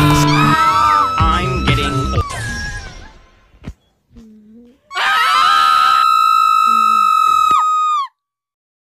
Ah!